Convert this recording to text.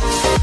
Bye.